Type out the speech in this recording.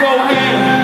go ahead.